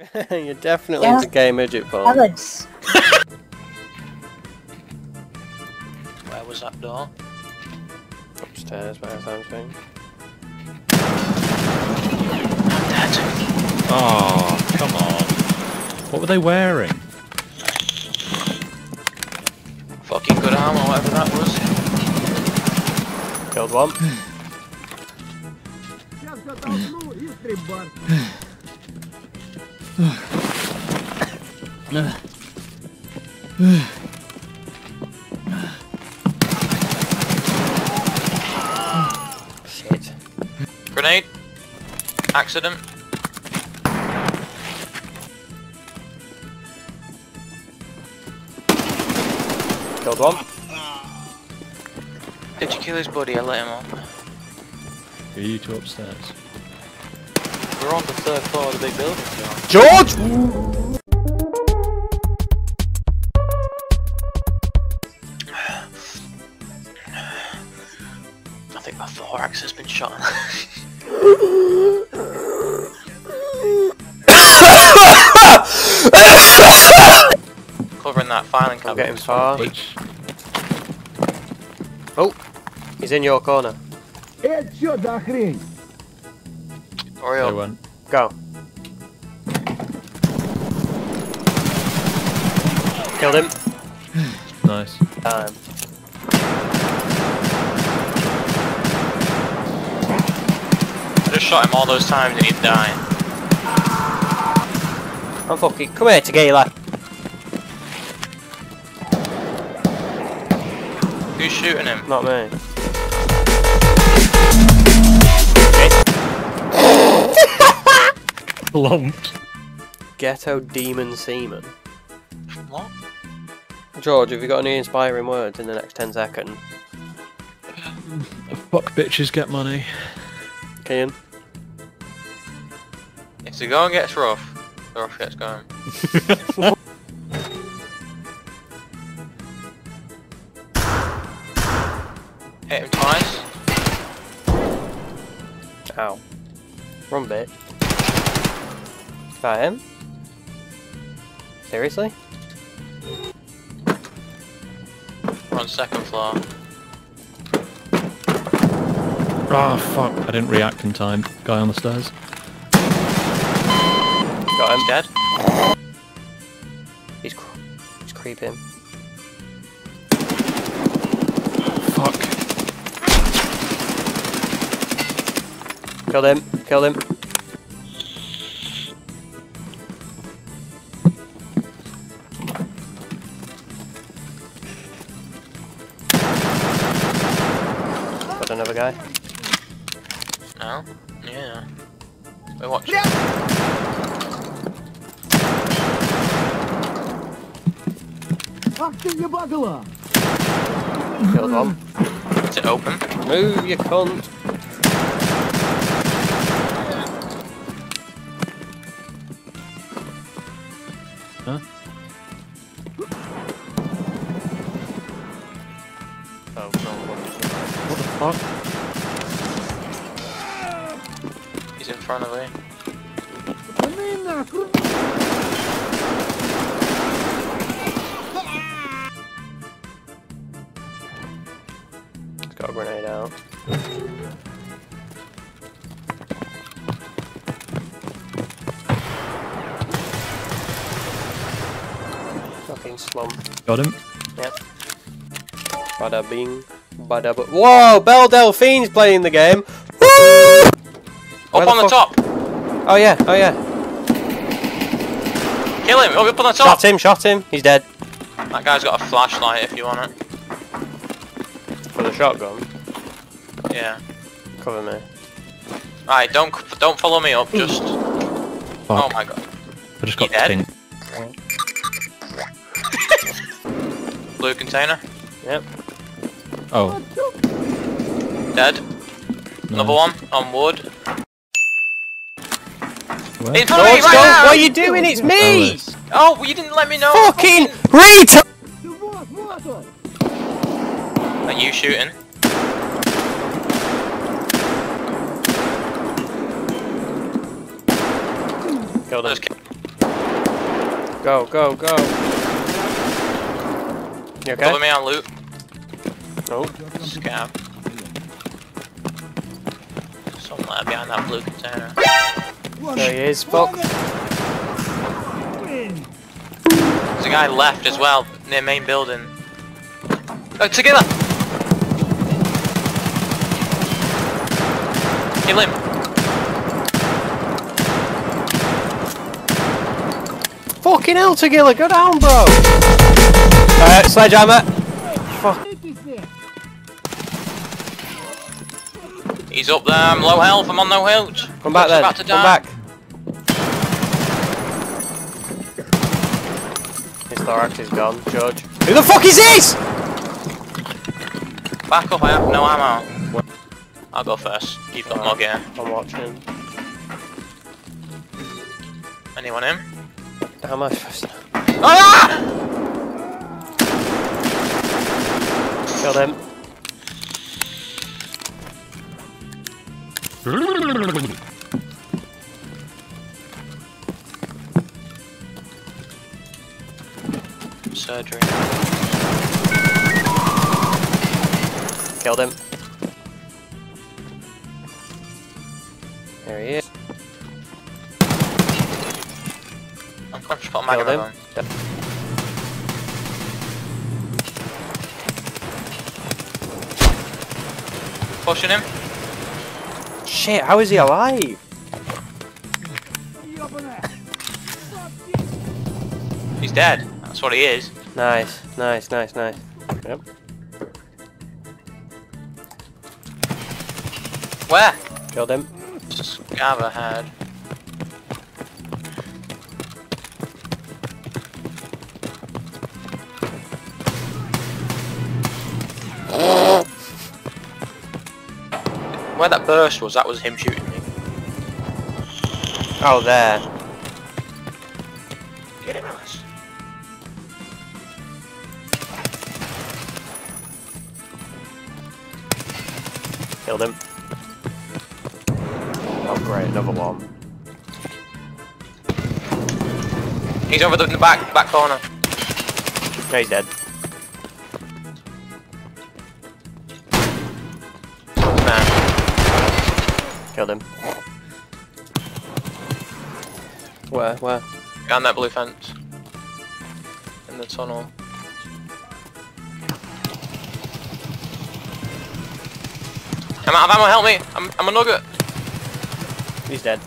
You're definitely Yeah. into gay midget porn. Alex. Where was that door? Upstairs, by something. I'm dead. Oh, come on. What were they wearing? Fucking good armor, whatever that was. Killed one. Shit. Grenade. Accident. Killed one. Did you kill his buddy? I let him up. Are you two upstairs? We're on the third floor of the big building. George! I think my thorax has been shot. Covering that filing cabinet. Oh, he's in your corner. It's your Dachrin. Oriole, go. Killed him. nice. Time. I just shot him all those times and he's dying. I'm fucking. Come here, Tagilla. Who's shooting him? Not me. Lumped. Ghetto demon semen. What? George, have you got any inspiring words in the next 10 seconds? Fuck bitches get money. Kian? If the going gets rough, the rough gets going. That him? Seriously? We're on second floor. Ah, fuck. I didn't react in time. Guy on the stairs. Got He's him. dead. He's, cr he's creeping. Fuck. Killed him. Killed him. Another guy. No? Yeah. We're watching. Kill them. Is it open? Move, you cunt! Huh? What the fuck? He's in front of me. Let's go grenade out. Fucking slump. Got him. Yep. Bada bing. Bada bu- Whoa! Belle Delphine's playing the game! Woo! Up the on the fuck- top! Oh yeah, oh yeah. Kill him! Up on the top! Shot him, shot him. He's dead. That guy's got a flashlight if you want it. For the shotgun. Yeah. Cover me. Alright, don't don't follow me up, just... Fuck. Oh my god. I just got You dead? Blue container. Yep. Oh. Dead. Nice. Another one on wood. Where? In me right now! What are you doing? It's me! Oh, well, oh, you didn't let me know. Fucking retard! Are you shooting? Killed him. Go, go, go. You okay? Cover me on loot. Oh, Scav. Somewhere behind that blue container. there he is. Fuck. There's a guy left as well, near main building. Oh, together! Kill him! Fucking hell, Tagilla, go down, bro! Alright, sledgehammer. He's up there, I'm low health, I'm on no health. Come back Looks then, about to come die. back. His thorax is gone, George. Who the fuck is this? Back up, I have no ammo. I'll go first. You've got more gear. I'm watching. Anyone in? How am I supposed to... Ah! Kill him. Surgery. Killed him. There he is. I'm conscious about Killed him. magazine. Pushing him. Shit, how is he alive? He's dead. That's what he is. Nice, nice, nice, nice. Yep. Where? Killed him. Scav ahead. Where that burst was, that was him shooting me. Oh, there. Get him, Alice. Killed him. Oh, great, another one. He's over the, in the back, back corner. No, he's dead. Killed him. Where? Where? behind that blue fence. In the tunnel. I'm out of ammo, help me! I'm, I'm a nugget! He's dead.